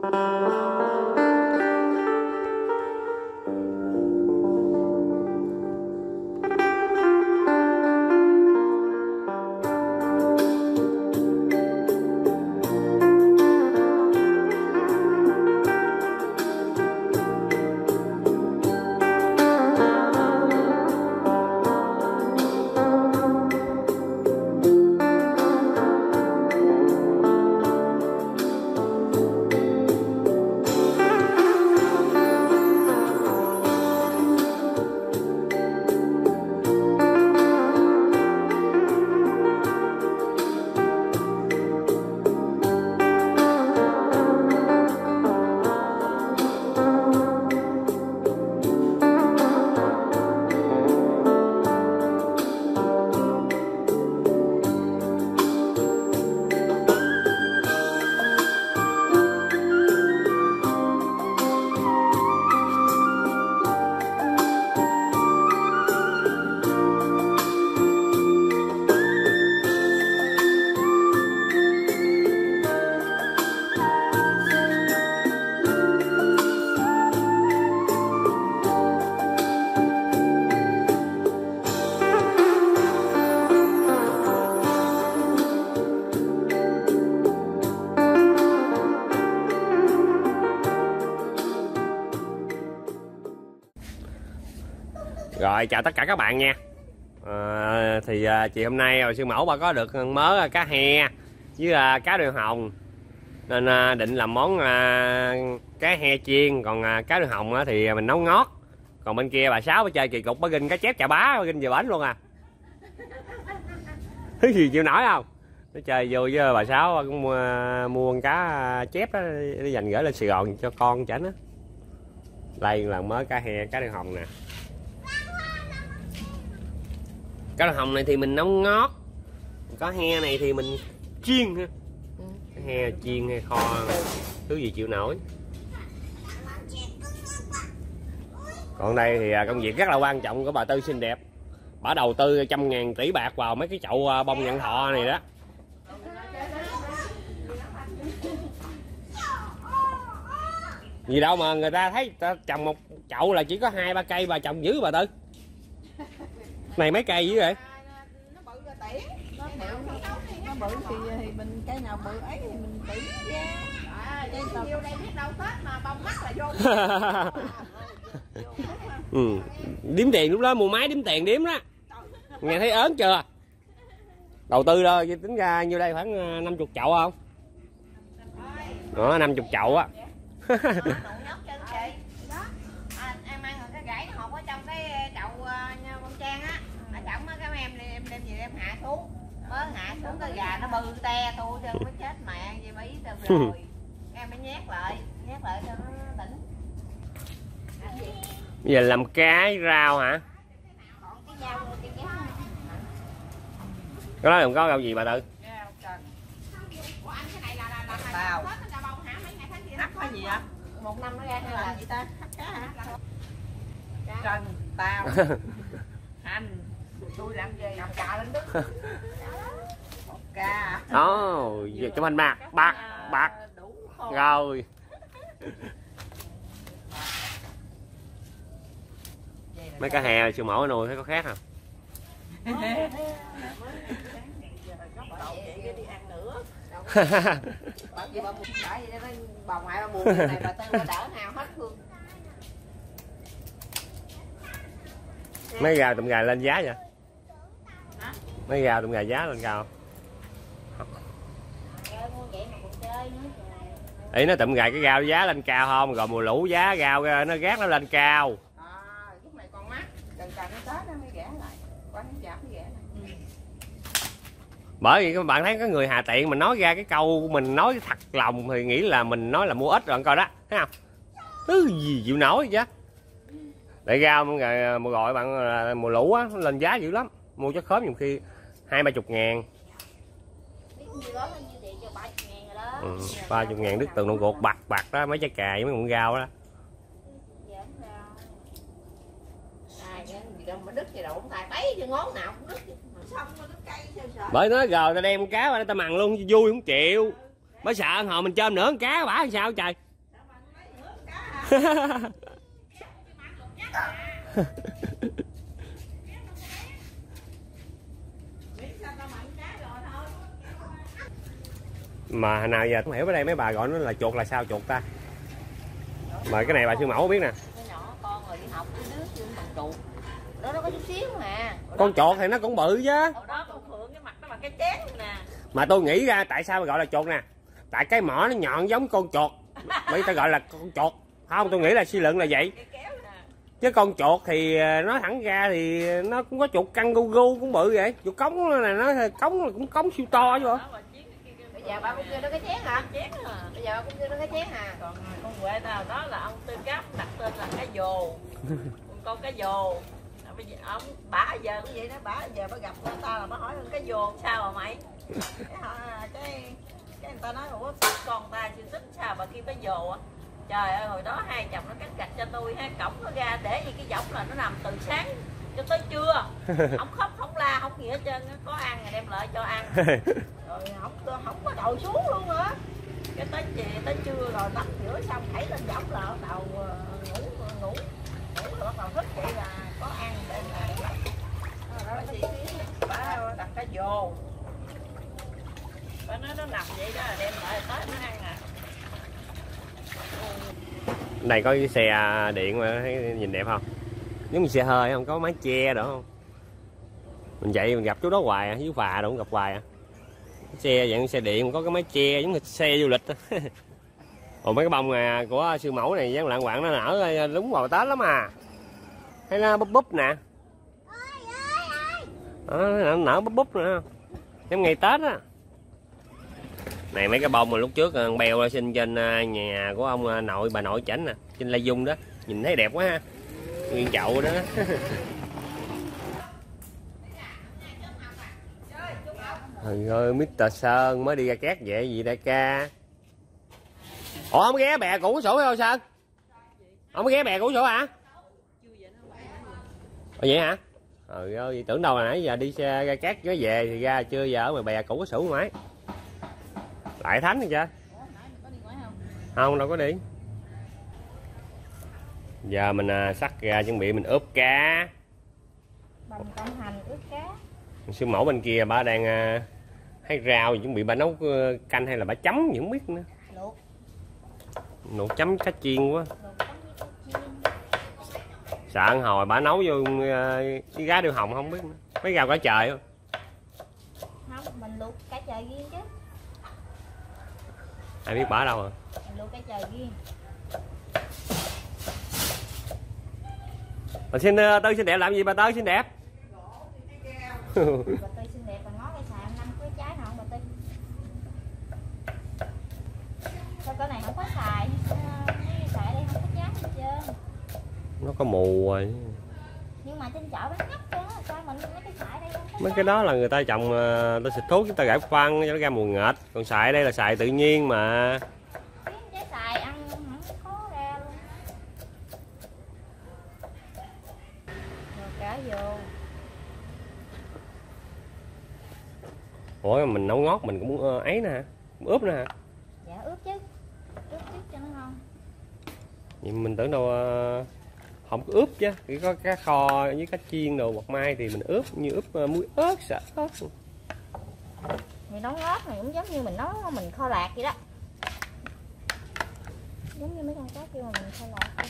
Música Rồi chào tất cả các bạn nha. À, Thì à, chị hôm nay hồi sư mẫu bà có được mớ à, cá he với à, cá đường hồng. Nên à, định làm món à, cá he chiên Còn à, cá đường hồng á, thì mình nấu ngót. Còn bên kia bà Sáu bà chơi kỳ cục bà ginh cá chép chà bá bà ginh về bánh luôn à. Thứ gì chịu nổi không? Nó chơi vô với bà Sáu à, cũng mua, à, mua con cá chép đó để dành gửi lên Sài Gòn cho con chảnh á đây là mớ cá he cá đường hồng nè. Cá đường hồng này thì mình nấu ngót. Có he này thì mình chiên ha. Cá he chiên hay kho thứ gì chịu nổi. Còn đây thì à, công việc rất là quan trọng của bà tư xinh đẹp. Bà đầu tư trăm ngàn tỷ bạc vào mấy cái chậu à, bông nhận thọ này đó. Gì đâu mà người ta thấy ta trồng một chậu là chỉ có hai ba cây bà trồng dữ bà tư này mấy cây dữ vậy? Nó bự rồi tỉa nó bự. Nó bự thì, thì mình cây nào bự ấy thì mình tỉa ra. À, nhiều đây biết đâu Tết mà bông mắt là vô ừ. đếm tiền lúc đó mua máy đếm tiền đếm đó. Nghe thấy ớn chưa? Đầu tư đó tính ra nhiêu đây khoảng ờ, 50 chậu không? Đó 50 chậu á cái gà nó bự te tôi cho mới chết mẹ gì bí từ rồi. Em mới nhét lại nhét lại cho nó tỉnh. Bây giờ làm cái rau hả? Còn cái đó làm có rau gì bà tư? Ủa anh cái này là là là Tàu. Tết nó ra bông hả mấy ngày tháng kia hắc cái gì á một năm nó ra hay hay là gì ta? Hắc cá hả? Cá. trần tàu hành tôi làm gì? Làm cà lên đức đó giờ chụp hình bạc bạc bạc. không? Rồi. Mấy cá hè siêu mẫu nuôi thấy có khác không? Bà buồn bởi vì nó bà ngoại bà buồn cái này bà tư bà đỡ nào hết thương mấy gà tụm gà lên giá vậy? Mấy gà tụm gà giá lên cao chơi mua vậy mà còn chơi nữa trời ý nó tụm gà cái gao giá lên cao không? Rồi mùa lũ giá gao nó gác nó lên cao. À lúc này con mắt cần cần nó tết nó mới ghẻ lại. Quán chạp mới ghẻ lại. Bởi vì các bạn thấy có người hà tiện mình nói ra cái câu mình nói thật lòng thì nghĩ là mình nói là mua ít rồi coi đó thấy không? Thứ gì chịu nổi chứ để rau rồi mùa gọi bạn là mùa lũ á lên giá dữ lắm. Mua chất khóm nhiều khi hai ba chục ngàn ừ, ba chục ngàn đứt từng đồng gột bạc bạc đó mấy trái cà với mấy con rau đó. Nó bởi nói rồi ta đem cá qua đây ta mặn luôn vui không chịu. Bởi sợ họ mình chôm nữa con cá bả làm sao trời mà hồi nào giờ không hiểu ở đây mấy bà gọi nó là chuột là sao chuột ta? Mà cái này bà sư mẫu biết nè. Con đó nó có chút xíu mà. Chuột thì nó cũng bự chứ. Nó mà tôi nghĩ ra tại sao mà gọi là chuột nè. Tại cái mỏ nó nhọn giống con chuột. Bây ta gọi là con chuột. Không tôi nghĩ là suy luận là vậy. Chứ con chuột thì ờ, nói thẳng ra thì nó cũng có chuột căng gu gu cũng bự vậy. Chuột cống này nó cống là cũng cống siêu to chứ bộ mà kia giờ ba cũng kêu nó cái chén hả? Chén à. Bây giờ ba cũng kêu nó cái chén à còn con quệ nào đó là ông tư cấp đặt tên là cái dồ. Con cái dồ. À, bây giờ ông bả giờ cũng vậy đó bả giờ bà gặp người ta là bà hỏi cái dồ sao mà mày? Cái họ cái cái người ta nói ủa con ta chưa thích sao bà kêu cái dồ á? Trời ơi hồi đó hai chồng nó cắt gạch cho tôi ha cổng nó ra để gì cái giống là nó nằm từ sáng cho tới trưa. Không khóc không la không trơn á. có ăn rồi đem lại cho ăn. Rồi không không có đầu xuống luôn hả? Cái tới chiều tới trưa rồi tắm rửa xong thảy lên võng là bắt đầu ờ, ngủ ngủ ngủ. Rồi bắt đầu thức vậy là có ăn đem lại đó. Chị bà đặt cái vô. Bà nói nó nằm vậy đó là đem lại tới nó ăn à. Này có cái xe điện mà thấy nhìn đẹp không giống như xe hơi không? Có mái che đâu, không? Mình chạy mình gặp chú đó hoài à phà đâu cũng gặp hoài à. Xe dạng xe điện có cái mái che giống như xe du lịch còn mấy cái bông này của sư mẫu này dán lạng quạng nó nở đúng vào tết lắm à. Thấy nó búp búp nè. Đó, nó nở búp búp nữa giống ngày tết á. Này mấy cái bông mà lúc trước bèo con beo sinh trên ờ, nhà của ông ờ, nội bà nội chảnh nè trên Lai Dung đó. Nhìn thấy đẹp quá ha nguyên chậu đó. Trời ơi Mr. Sơn mới đi ra cát vậy gì đại ca? Ủa không ghé bè cũ sổ đâu Sơn? Không ghé bè cũ sổ hả? Ủa, vậy hả? Trời ơi tưởng đâu là nãy giờ đi xe ra cát mới về thì ra chưa giờ ở bè cũ sổ ngoái lại thánh rồi chưa? Không, đâu có đi giờ mình à, sắc ra chuẩn bị mình ướp cá. Bầm con hành ướp cá. Sư mẫu bên kia bà đang à, hay rau chuẩn bị bà nấu ờ, canh hay là bà chấm gì không biết nữa. Luộc. Nấu chấm cá chiên quá. Luộc sợ ăn hồi bà nấu vô ờ, cái gá điêu hồng không biết nữa. Mấy rau cả trời không không mình luộc cá trời riêng chứ. Ai biết bà đâu à mình luộc cá trời riêng bà xin ờ, tư xinh đẹp làm gì bà tư xinh đẹp? Bà tươi xinh đẹp bà ngó cái xài năm cái trái nào bà tươi sao cái này không có xài? Mấy xài đây không có trái hết trơn. Nó có mù rồi. Nhưng mà trên chợ bán nhóc chứ sao mình mấy cái xài đây không mấy cái đó là người ta trồng ờ, ta xịt thuốc chúng ta gãi phân cho nó ra mùi nghệt còn xài đây là xài tự nhiên mà trái trái xài ăn không có ra luôn rồi cá vô ủa mình nấu ngót mình cũng muốn ờ, ấy nè hả? ướp nè hả dạ ướp chứ ướp chứ cho nó ngon vậy mình tưởng đâu ờ, không có ướp chứ chỉ có cá kho với cá chiên đồ bột mai thì mình ướp như ướp ờ, muối ớt sợ ớt thì nấu ngót này cũng giống như mình nấu mình kho lạc vậy đó giống như mấy con cá kia mà mình kho lạc vậy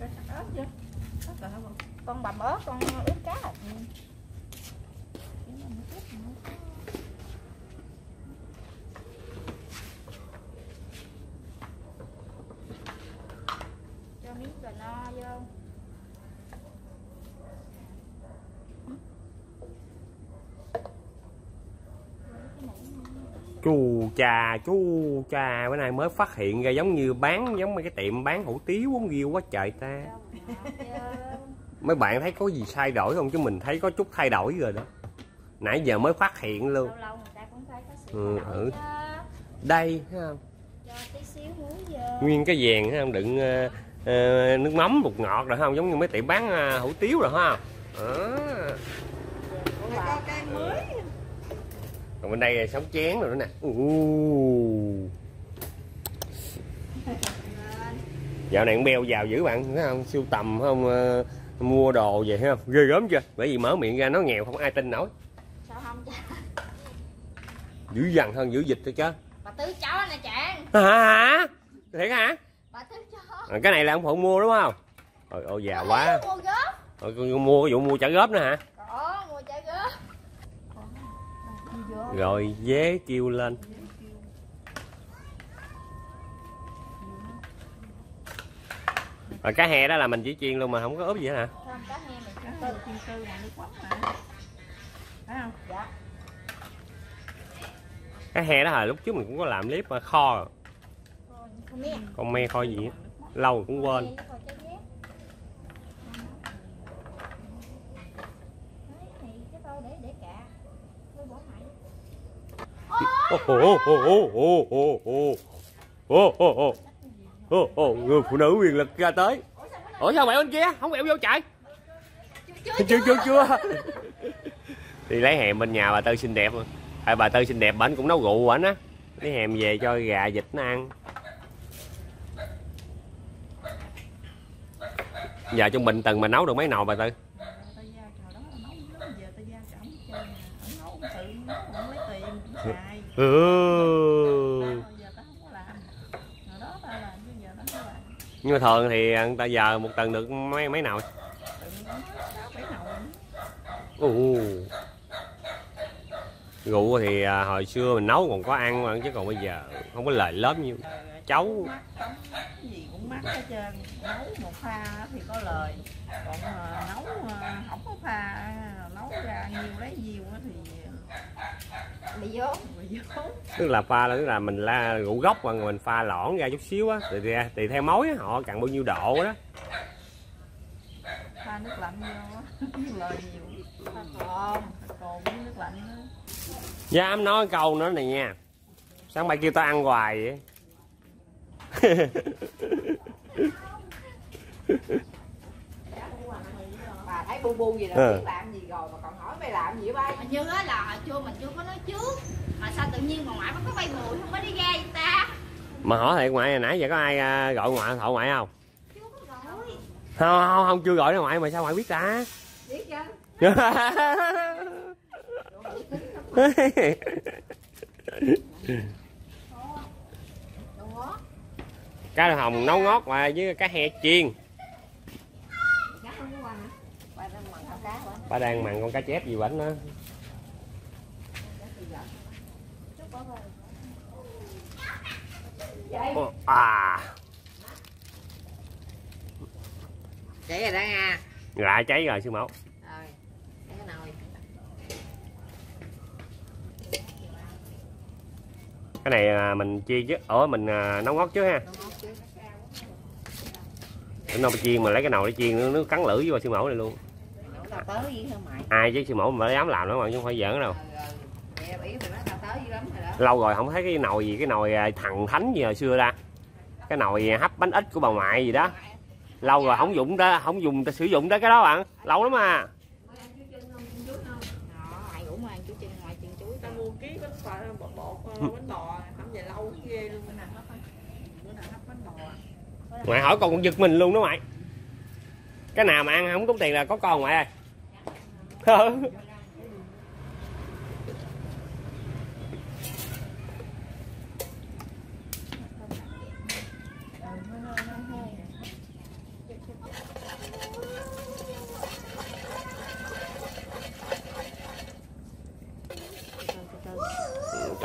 đó. cái ớt chứ ớt là không con bầm ớt con ướp cá à. Ừ. Chỉ là mình ướp mà không có- cho miếng cà no vô. Chu cha chu cha bữa nay mới phát hiện ra giống như bán giống mấy cái tiệm bán hủ tiếu bún riêu quá trời ta. Mấy bạn thấy có gì thay đổi không? Chứ mình thấy có chút thay đổi rồi đó nãy giờ mới phát hiện luôn. Lâu lâu người ta cũng phải có sự Ừ, ừ. đây thấy không? Cho tí xíu muối vô. Nguyên cái vàng không? Đựng ờ, ờ, nước mắm bột ngọt rồi không? Giống như mấy tiệm bán ờ, hủ tiếu rồi cái mới. Còn bên đây là sống chén rồi nữa nè. Uh. dạo này con beo vào dữ bạn thấy không? Siêu tầm không? Ờ, mua đồ về thấy không? Ghê gớm chưa? Bởi vì mở miệng ra nó nghèo không ai tin nổi. không dữ dằn hơn dữ dịch thôi chứ. Bà tứ chó nè chàng. Hả hả? Thiệt hả? Bà tứ chó. À, cái này là ông phụ mua đúng không? Ôi ôi già quá. mua góp. Rồi, con mua cái vụ mua trả góp nữa hả? Có mua trái góp. Rồi dế kêu lên. Rồi cá he đó là mình chỉ chiên luôn mà không có ướp gì hết hả? Không cá he mình cũng tư tư chiên tư mà nước mắm mà phải không? Dạ cái he đó hồi lúc trước mình cũng có làm clip ờ, kho. Con me kho gì lâu cũng quên. Người phụ nữ quyền lực ra tới. Ủa sao mẹ bên kia? Không mẹo vô chạy. Chưa chưa chưa. Chưa. thì lấy hẹn bên nhà bà tư xinh đẹp luôn à, bà tư xinh đẹp bển cũng nấu rượu bển á. Lấy hèm về cho gà vịt nó ăn. Giờ trong bình từng mà nấu được mấy nồi bà tư? Ừ. nhưng mà thường thì người ta giờ một tuần được mấy mấy nồi? Ừ rượu thì à, hồi xưa mình nấu còn có ăn mà chứ còn bây giờ không có lời lớn nhiêu ơi, Cháu. gì cũng mắc hết trơn. Nấu một pha thì có lời. Còn ờ, nấu ờ, không có pha nấu ra nhiều lấy nhiều á thì Bị vốn tức là pha là tức là mình la rượu gốc mà mình pha lõn ra chút xíu á thì ra tùy theo mối á, họ cần bao nhiêu độ đó. Pha nước lạnh vô á lời nhiều. Pha cồn pha cồn với nước lạnh nữa dám nói câu nữa này nha. Sáng bay kêu tao ăn hoài vậy. Bà thấy bu bu gì là Ừ. biết làm gì rồi Mà còn hỏi mày làm gì vậy Hình như á là hồi chưa mình chưa có nói trước. Mà sao tự nhiên mà ngoại mới có bay mùi không có đi ra vậy ta? Mà hỏi thiệt ngoại hồi nãy giờ có ai à, gọi ngoại thọ ngoại không? Chưa có gọi. Không không không chưa gọi nó ngoại mà sao ngoại biết ta? Biết chứ cá hồng nấu ngót và với cá he chiên. Ba đang mặn con cá chép gì bánh đó. À. Vậy rồi đó nha. Lại cháy rồi sư mẫu Rồi Để cái nồi cái này à, mình chiên chứ. Ủa mình à, nấu ngót chứ ha. Nó chiên mà lấy cái nồi để chiên nó, nó cắn lưỡi vô sư mẫu này luôn. Với ai chứ sư mẫu mà dám làm nữa mà chứ không phải giỡn đâu. Là đó. Lâu rồi không thấy cái nồi gì cái nồi à, thằng thánh gì hồi xưa ta. Cái nồi hấp bánh ít của bà ngoại gì đó. Lâu rồi không dùng ta không dùng ta sử dụng tới cái đó bạn. Lâu lắm à Đó, ai ngủ mà ăn chú chân ngoài chân chuối tao mua ký bánh phở bột bột ờ, bánh bò về lâu ghê luôn bữa nào hấp bữa nào hấp bánh bò ngoại hỏi con còn giật mình luôn đó ngoại cái nào mà ăn không tốn tiền là có con ngoại ơi.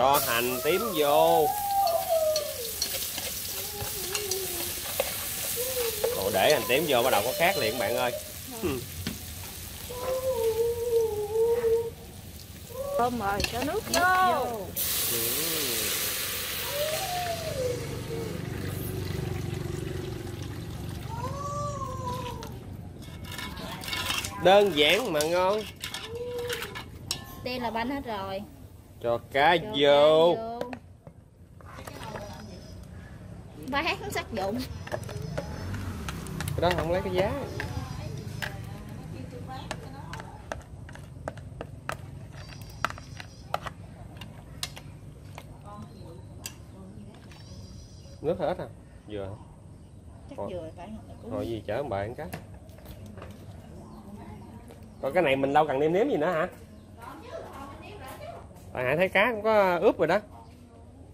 Cho hành tím vô. Ồ, để hành tím vô bắt đầu có khác liền bạn ơi. Tôm rồi cho nước vô. Đơn giản mà ngon. Tiên là bánh hết rồi cho cá Cho vô. cá vô. Bát sắc dụng. Cái đó không lấy cái giá. Nước hết à? Vừa. Chắc Ủa? vừa phải không? Thôi gì chở bạn cái. Còn cái này mình đâu cần nêm nếm gì nữa hả À, tại hãy thấy cá cũng có ướp rồi đó.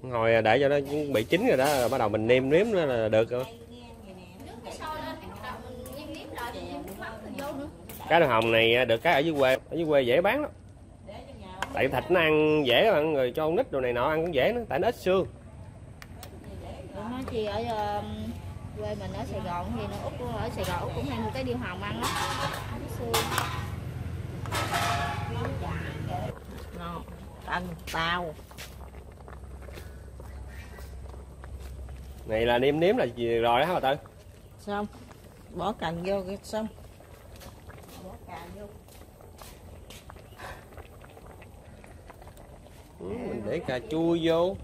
Ngồi để cho nó bị chín rồi đó, rồi bắt đầu mình nêm nếm nữa là được rồi. Cá đường hồng này à, được cái ở dưới quê, ở dưới quê dễ bán lắm. Tại thịt nó ăn dễ các bạn người cho con nít đồ này nọ ăn cũng dễ nữa, tại nó ít xương. Nó ở um, quê mình ở Sài Gòn thì nó út ở Sài Gòn út cũng hay mua cái điêu hồng ăn lắm. Xương. Dạ. Ngon tần tàu này là nêm nếm là gì rồi đó hả bà tư xong. Bỏ cành vô cái xong. Bỏ cà vô. Ừ, mình để cà chua vô.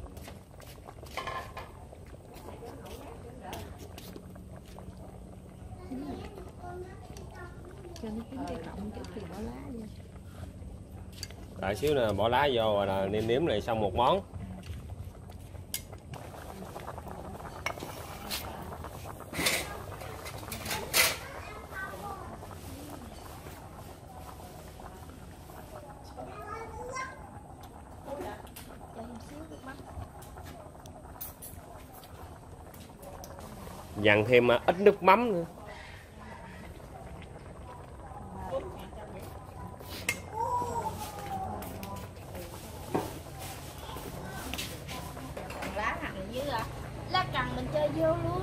Cho nó chín cái cọng chút thì bỏ lá vô đợi xíu nè, bỏ lá vô rồi là nêm nếm này xong một món. Dặn thêm à, ít nước mắm nữa còn lá hành với à, lá cần mình chơi vô luôn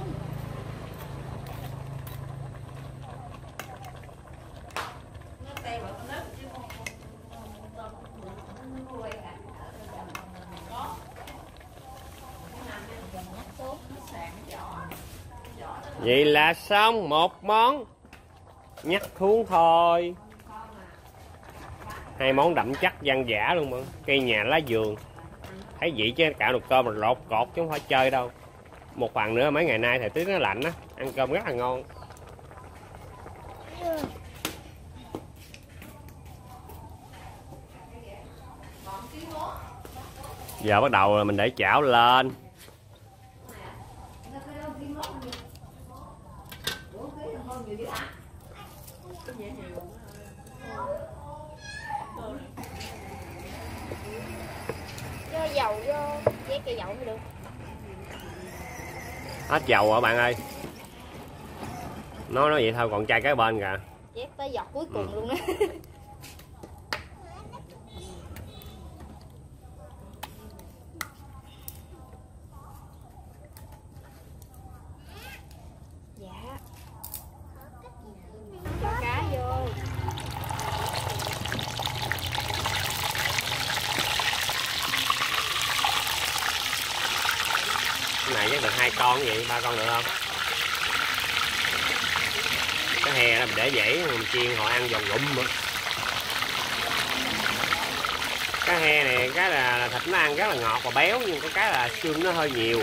vậy là xong, một món. Nhắc xuống thôi. Hai món đậm chắc văn giả luôn mà. Cây nhà lá vườn. Thấy vậy chứ, cạo được cơm mà lột cột chứ không phải chơi đâu. Một phần nữa, mấy ngày nay thời tiết nó lạnh á. Ăn cơm rất là ngon. Giờ bắt đầu là mình để chảo lên cho dầu vô chét cây dầu mới được hết dầu hả bạn ơi? Nói nói vậy thôi còn chai cái bên kìa. Chét tới giọt cuối cùng Ừ. luôn đó dạ cho cá vô cái này chắc được hai con vậy ba con được không? Cái hè đó mình để dễ mình chiên họ ăn giòn gụm nữa cái he này cái là, là thịt nó ăn rất là ngọt và béo nhưng có cái là xương nó hơi nhiều.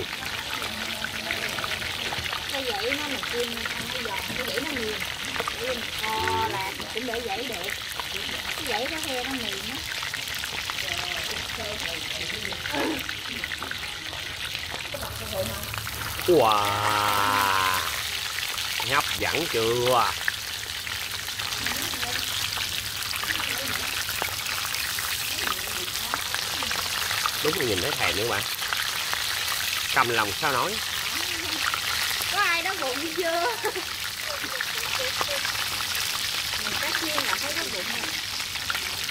Cái dãy nó mình chiên ăn cái giòn cái dãy nó mềm để mình kho là cũng để dãy được. Cái dãy cái he nó mềm á wow hấp dẫn chưa? Đúng là nhìn thấy thèm nữa bạn? Cầm lòng sao nói? Có ai đó bụng chưa? Mình cá chiên là thấy có bụng rồi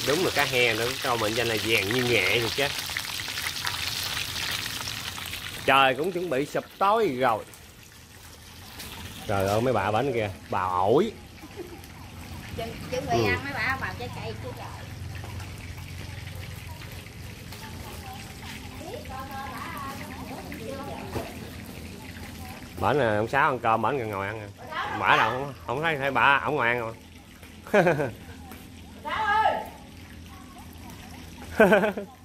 đúng là cá he nó cho mệnh danh là vàng như nghệ rồi chứ trời cũng chuẩn bị sụp tối rồi. Trời ơi mấy bà bánh kìa bà ổi. Chuẩn, chuẩn bị Ừ. ăn mấy bà vào trái cây chứ trời. Bển là ông sáu ăn cơm bển còn ngồi ăn à. bả đâu không, không thấy thấy bà ổng ngồi ăn rồi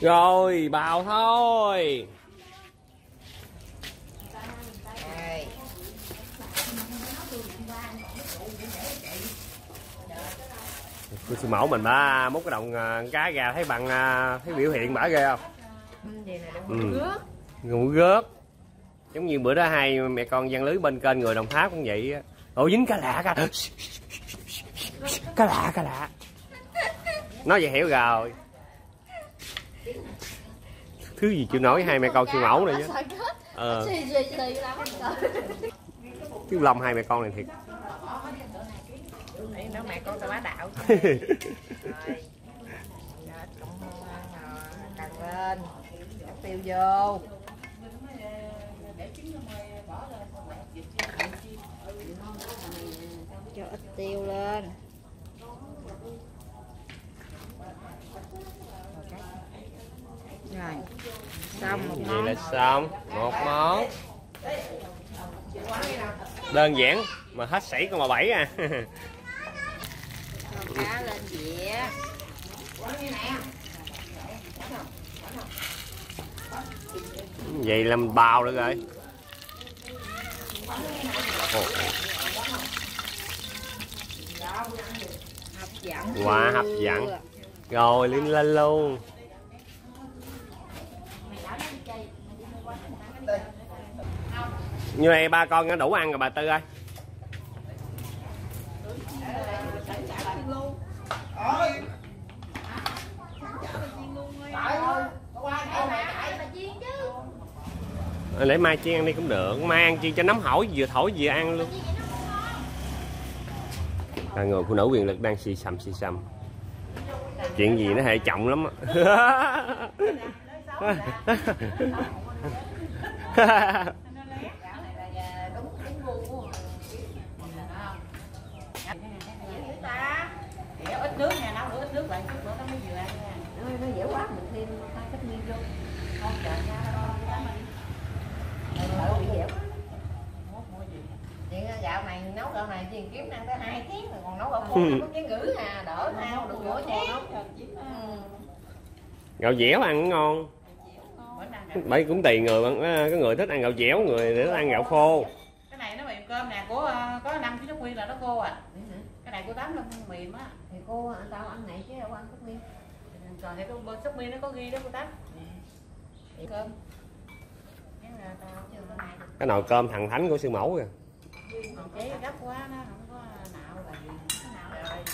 rồi bào thôi. Cô sư mẫu mình bả múc cái đồng à, cá gà thấy bằng à, thấy biểu hiện bả ghê không? Ừ. ừ. ngủ gớt. Giống như bữa đó hai mẹ con gian lưới bên kênh người đồng tháp cũng vậy ổ dính cá lạ cá cá lạ cá lạ. Nó vậy hiểu rồi thứ gì chịu nổi hai mẹ con siêu mẫu này chứ. Ờ. Thiếu lòng hai mẹ con này thiệt. Nó mẹ con tao bá đạo. Cần lên Cắt tiêu vô. Cho ít tiêu lên rồi xong một vậy món. là xong. Một món. Đơn giản mà hết sảy con bà bảy à. Cho cá lên dĩa. Vậy là mình bào được rồi. Ồ, hấp dẫn. Wow, hấp dẫn. rồi lên lên luôn như này ba con đã đủ ăn rồi bà tư ơi. Để mai chiên ăn đi cũng được. Mai ăn chiên cho nóng hổi vừa thổi vừa ăn luôn. À, người phụ nữ quyền lực đang xì xầm xì xầm. Chuyện gì nó hệ trọng lắm á ít nước nha nấu nữa ít nước lại chút nữa nó mới vừa ăn nha nó, dễ quá mình thêm hai cách nhiên vô. Không trời nha bị dẻo quá. Chuyện gạo này nấu gạo này chỉ kiếm ăn tới hai tiếng rồi còn nấu gạo khô nó có cái ngữ à đỡ hao được nửa chén. Ừ. gạo dẻo ăn ngon. Bởi cũng tùy người bạn có người thích ăn gạo dẻo người thích ăn gạo khô. Cái này nó mềm cơm nè của ờ, có năm cái nguyên là nó khô à. Cái này của tám nó mềm á. Thì cô anh tao ăn này chứ đâu ăn cách nhiên rồi thì con bên shopee nó có ghi đó của tám. Cơm. Cái nồi cơm thằng thánh của sư mẫu kìa. Còn chế gấp quá nó không có nạo là gì. Nó nạo rồi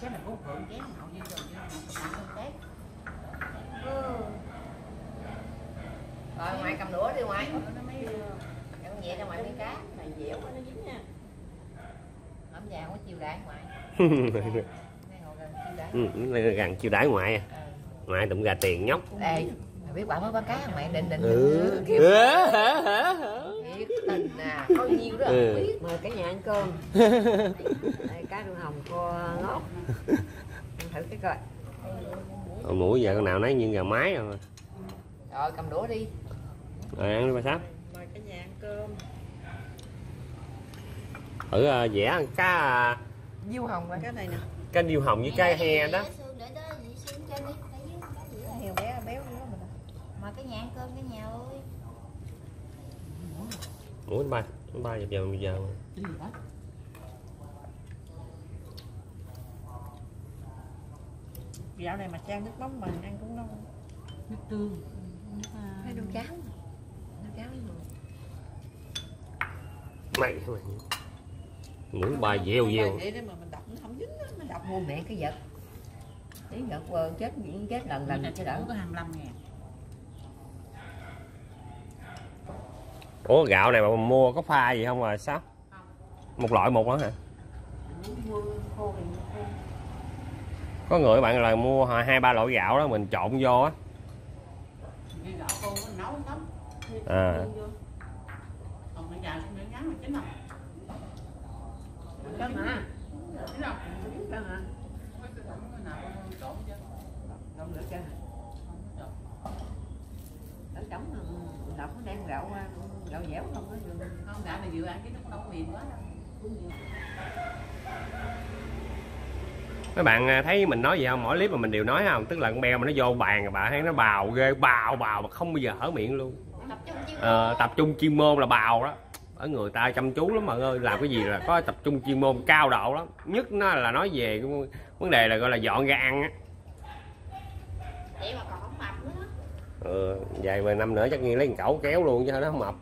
cái này cũng phượng chén nạo như rồi như nạo hơn tết rồi ngoại cầm đũa đi nó mới em nhẹ cho ngoại miếng cá. Này dẻo quá nó dính nha. Ẩm vàng có chiều đại ngoại đây ngồi gần chiều đại ừ, nó gần chiêu đãi ngoại à. ngoại tụm gà tiền nhóc. Đây mày biết bạn mới bán cá mày định định ừ. thiệt tình à có nhiêu đó. Ừ. biết mời cả nhà ăn cơm đây cá đuôi hồng cô ngót ăn thử cái coi. Ôi, mũi giờ con nào nấy như gà mái rồi rồi cầm đũa đi. Rồi ăn đi bà sáp. Mời cả nhà ăn cơm. Thử uh, vẽ ăn cá diêu hồng và cái này nè cá điêu hồng với cá he đó Xương để đó dị xương trên đi. Để dưới cái gì đó. heo bé béo dữ lắm mình Mà cái nhà ăn cơm cái nhà ơi. mũi ba ba giờ giờ giờ dạo này mà chan nước mắm mình ăn cũng ngon nước tương hay đun cháo đun cháo với người mày mày mũi ba dèo dèo để mà mình đập nó không dính á, đập mua mẹ cái vật. Tí giật quơ chết diễn chết lần lần chứ đỡ có 25 ngàn. Ủa gạo này mà mua có pha gì không mà sao? Một loại một đó hả? Có người bạn là mua hai hai ba loại gạo đó mình trộn vô á. Cái gạo khô nó nấu lắm. À. còn nó ngắn mà chín không? Cân hả? Không chứ được hả? Đánh trống đập nó đem gạo gạo dẻo không có được không gạo này vừa ăn cái nó không mềm quá đâu mấy bạn à, thấy mình nói gì không? Mỗi clip mà mình đều nói không? Tức là con beo mà nó vô bàn rồi bạn thấy nó bào ghê bào bào mà không bao giờ hở miệng luôn. Tập trung Ờ, tập trung chuyên môn là bào đó ở người ta chăm chú lắm mọi ơi làm cái gì là có tập trung chuyên môn cao độ lắm. Nhất nó là nói về cái vấn đề là gọi là dọn ra ăn á. Vậy mà còn không mập nữa. Ừ, vài mười năm nữa chắc nhiên lấy cẩu kéo luôn cho nó không mập.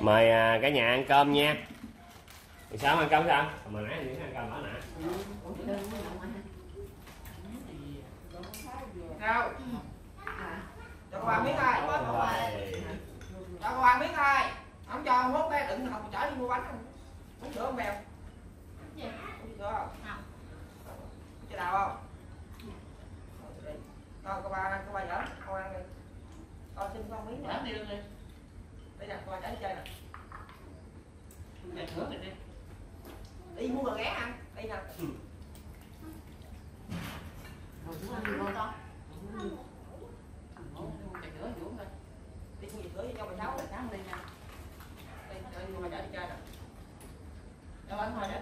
Mời à, cả nhà ăn cơm nha. Thì sao ăn cơm sao? Mà nãy ăn cơm ở nãy. Sao cho con ăn miếng thôi cho con ăn miếng thôi không cho hốt đây đừng học chở đi mua bánh không? Uống sữa không bèo uống sữa không? Chơi đào không? Con con ba con ba chở con ăn đi. Con xin con miếng nữa đi đi. Đây nè con ba chở đi chơi nè. Đi. Mua rồi ghé ăn đây nè. Đi này nữa Dũng thôi Đi chung gì với cho bà cháu là sáng lên nha. Đi, đợi mà chở đi chơi rồi. Đâu anh thôi để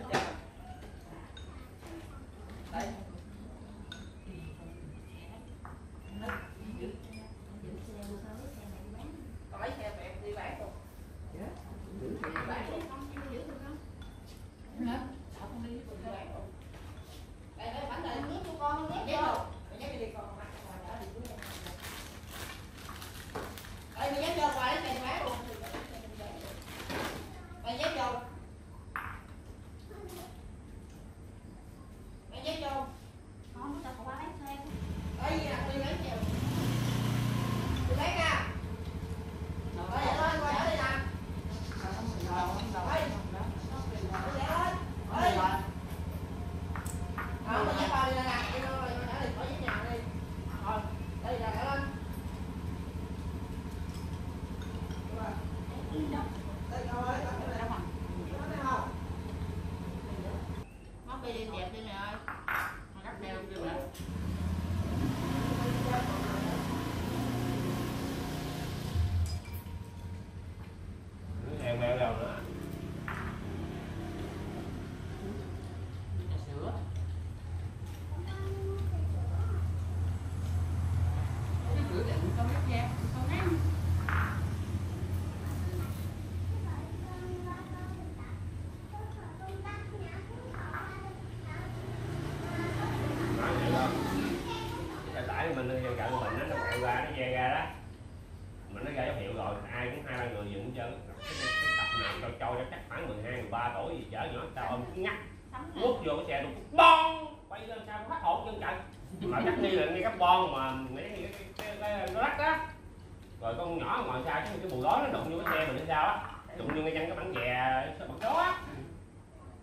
cái cái đó nó đụng vô cái xe mình hay sao á. Đụng vô ngay chân cái bánh chè bằng đó á.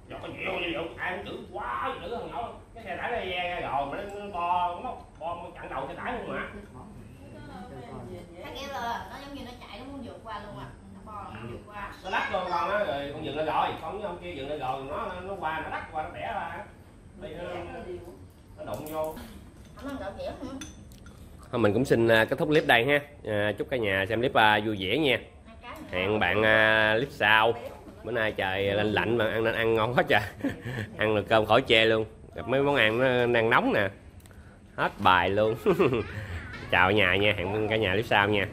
Rồi có nhiều như vậy ai cũng chữ quá chữ thằng nhỏ. Cái xe tải nó ve ra rồi mà nó, nó bo nó bo chặn đầu xe tải luôn mà. Nó kêu là nó giống như nó chạy nó muốn vượt qua luôn à. Nó bo nó vượt qua. Nó lắc con con á rồi con dừng lại rồi. Con với ông kia dừng lại rồi nó nó qua nó lắc qua nó bẻ ra. Đi nó, nó đụng vô. Không ăn gạo dẻo nữa thôi mình cũng xin à, kết thúc clip đây ha. À, chúc cả nhà xem clip à, vui vẻ nha. Hẹn bạn à, clip sau. Bữa nay trời lạnh lạnh mà ăn nên ăn ngon quá trời. Ăn được cơm khỏi chê luôn. Gặp mấy món ăn nó đang nóng nè. Hết bài luôn. Chào nhà nha. Hẹn cả nhà clip sau nha.